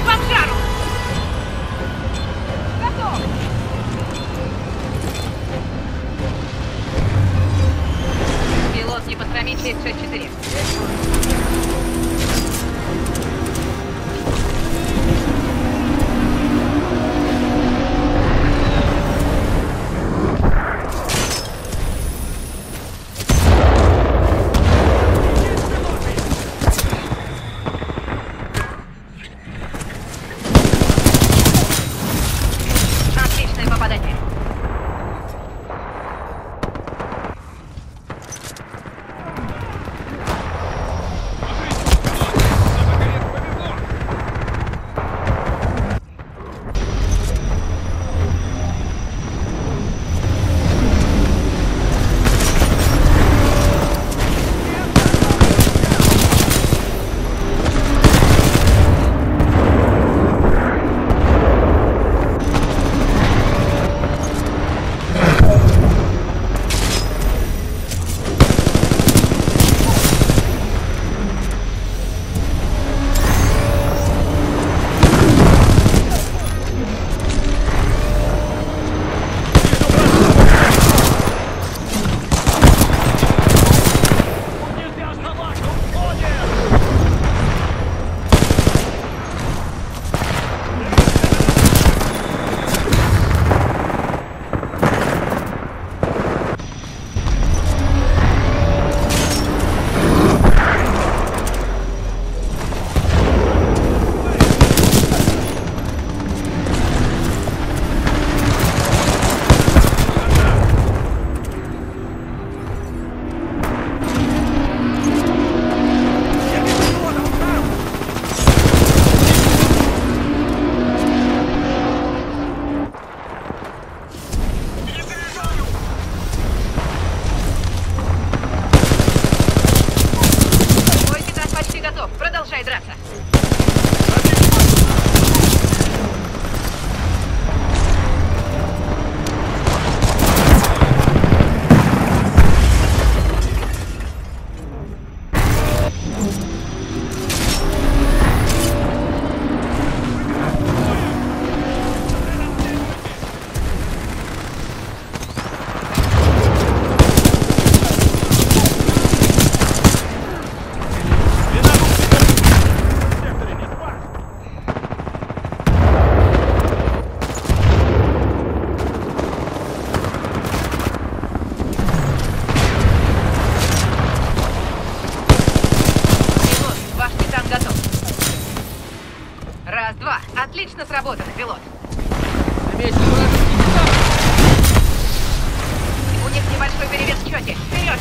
encontraram!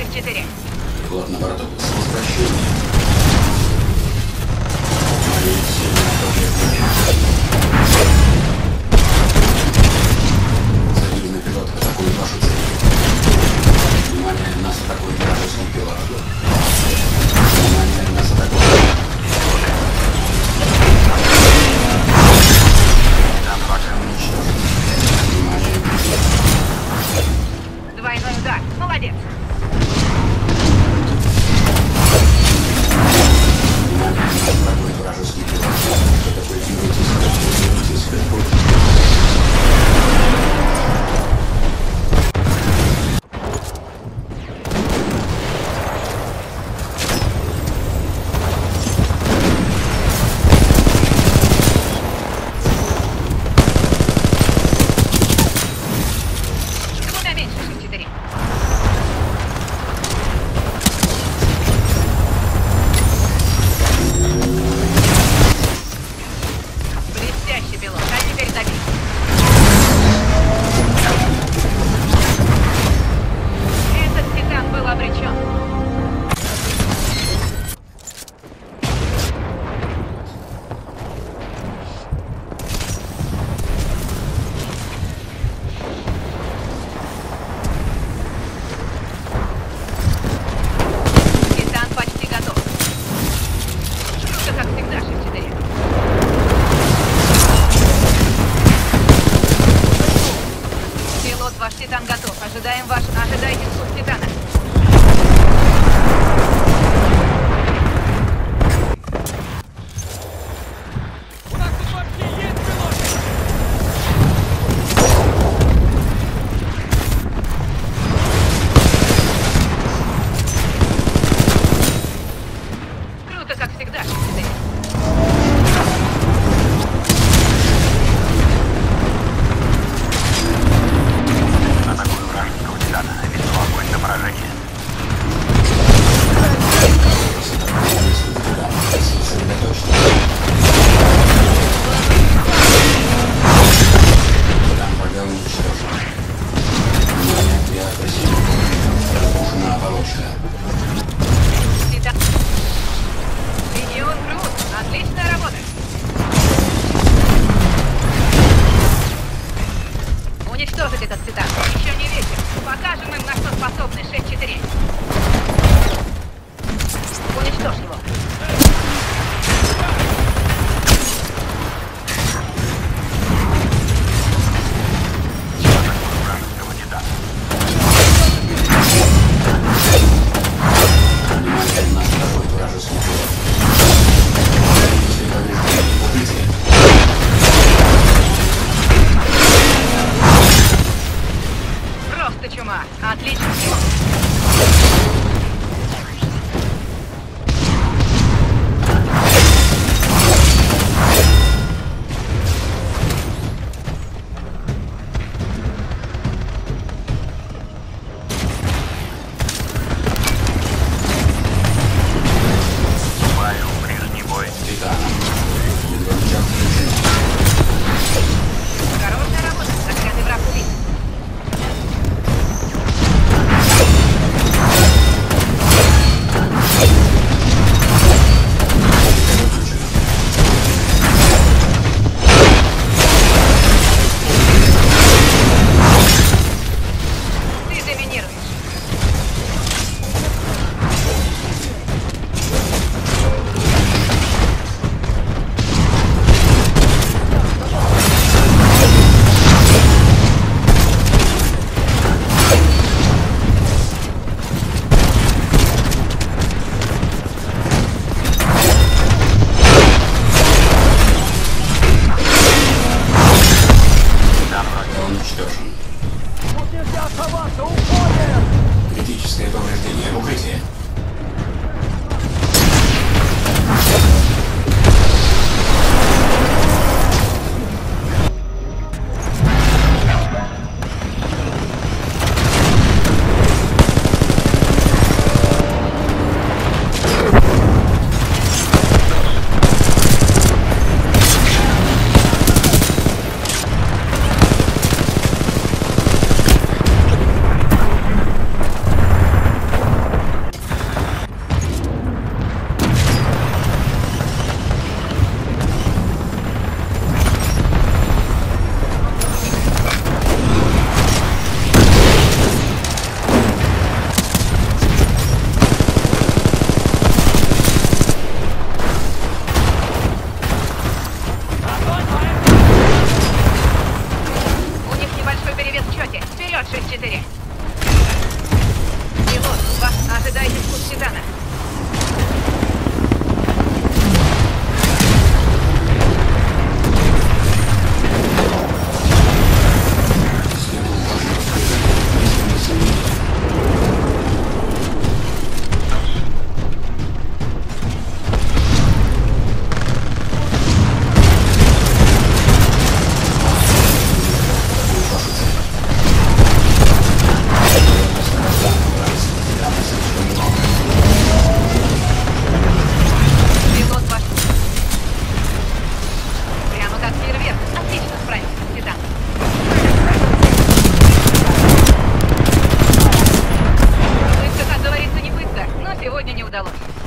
6-4. Флот на борту. С возвращением. Полиция на Важно, ожидайте вход Титана. Круто, как всегда. удалось.